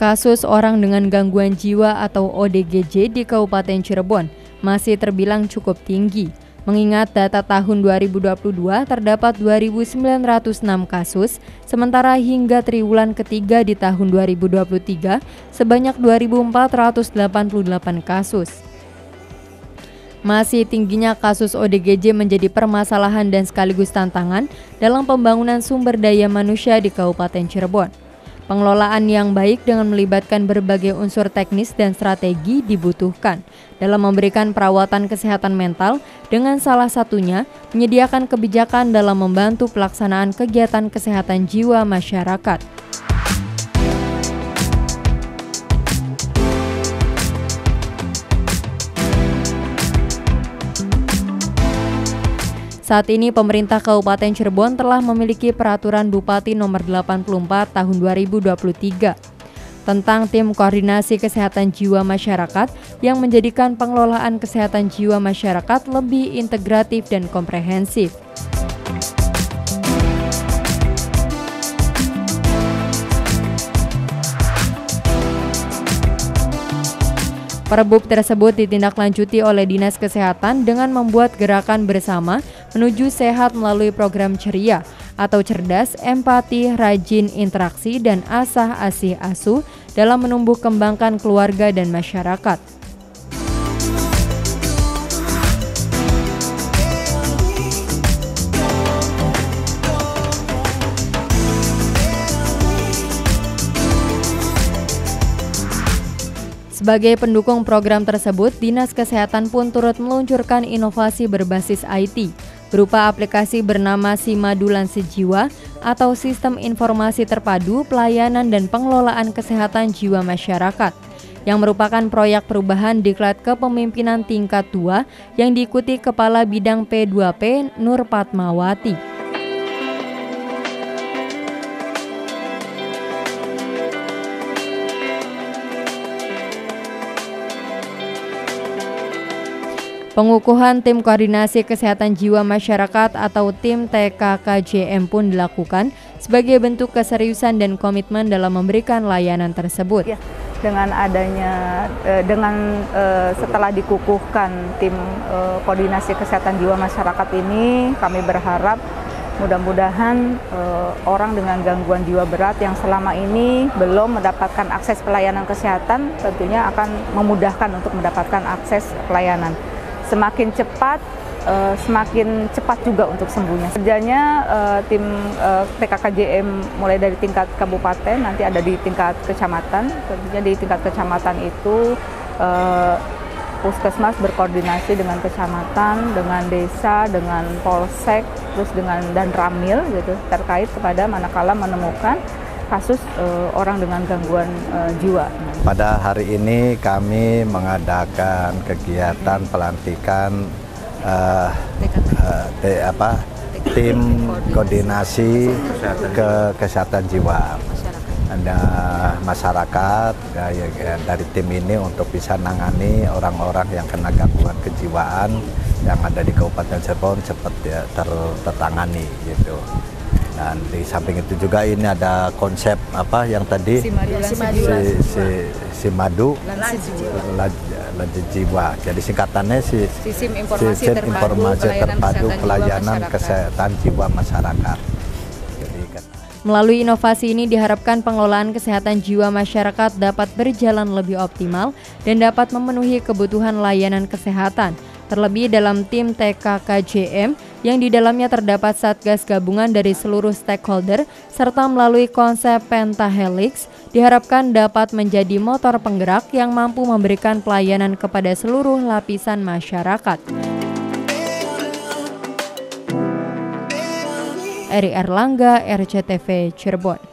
Kasus orang dengan gangguan jiwa atau ODGJ di Kabupaten Cirebon masih terbilang cukup tinggi. Mengingat data tahun 2022 terdapat 2.906 kasus, sementara hingga triwulan ketiga di tahun 2023 sebanyak 2.488 kasus. Masih tingginya kasus ODGJ menjadi permasalahan dan sekaligus tantangan dalam pembangunan sumber daya manusia di Kabupaten Cirebon. Pengelolaan yang baik dengan melibatkan berbagai unsur teknis dan strategi dibutuhkan dalam memberikan perawatan kesehatan mental dengan salah satunya menyediakan kebijakan dalam membantu pelaksanaan kegiatan kesehatan jiwa masyarakat. Saat ini pemerintah Kabupaten Cirebon telah memiliki peraturan Bupati nomor 84 tahun 2023 tentang tim koordinasi kesehatan jiwa masyarakat yang menjadikan pengelolaan kesehatan jiwa masyarakat lebih integratif dan komprehensif. Perbub tersebut ditindaklanjuti oleh Dinas Kesehatan dengan membuat gerakan bersama menuju sehat melalui program ceria atau cerdas, empati, rajin, interaksi, dan asah asih asuh dalam menumbuh kembangkan keluarga dan masyarakat. Sebagai pendukung program tersebut, Dinas Kesehatan pun turut meluncurkan inovasi berbasis IT berupa aplikasi bernama Simadulan Sejiwa atau Sistem Informasi Terpadu Pelayanan dan Pengelolaan Kesehatan Jiwa Masyarakat yang merupakan proyek perubahan diklat kepemimpinan tingkat 2 yang diikuti Kepala Bidang P2P Nur Patmawati. Pengukuhan Tim Koordinasi Kesehatan Jiwa Masyarakat atau Tim TKKJM pun dilakukan sebagai bentuk keseriusan dan komitmen dalam memberikan layanan tersebut. Ya, dengan adanya eh, dengan eh, setelah dikukuhkan tim eh, koordinasi kesehatan jiwa masyarakat ini, kami berharap mudah-mudahan orang dengan gangguan jiwa berat yang selama ini belum mendapatkan akses pelayanan kesehatan tentunya akan memudahkan untuk mendapatkan akses pelayanan semakin cepat uh, semakin cepat juga untuk sembuhnya. Kerjanya uh, tim uh, eh, PKKJM mulai dari tingkat kabupaten, nanti ada di tingkat kecamatan. Tentunya di tingkat kecamatan itu uh, puskesmas berkoordinasi dengan kecamatan, dengan desa, dengan polsek, terus dengan dan ramil gitu terkait kepada manakala menemukan kasus uh, orang dengan gangguan uh, jiwa. Pada hari ini kami mengadakan kegiatan pelantikan uh, uh, te, apa, tim koordinasi ke kesehatan jiwa ada masyarakat ya, ya, ya, dari tim ini untuk bisa nangani orang-orang yang kena gangguan kejiwaan yang ada di Kabupaten Cirebon cepat ya, ter, tertangani gitu. Dan di samping itu juga ini ada konsep apa yang tadi si, si, si, si madu lanjut jiwa. Jadi singkatannya si sistem informasi, sistem terpadu, informasi pelayanan terpadu kesehatan pelayanan jiwa kesehatan jiwa masyarakat. Kan. Melalui inovasi ini diharapkan pengelolaan kesehatan jiwa masyarakat dapat berjalan lebih optimal dan dapat memenuhi kebutuhan layanan kesehatan terlebih dalam tim TKKJM yang di dalamnya terdapat satgas gabungan dari seluruh stakeholder serta melalui konsep pentahelix diharapkan dapat menjadi motor penggerak yang mampu memberikan pelayanan kepada seluruh lapisan masyarakat. Eri Erlangga, RCTV, Cirebon.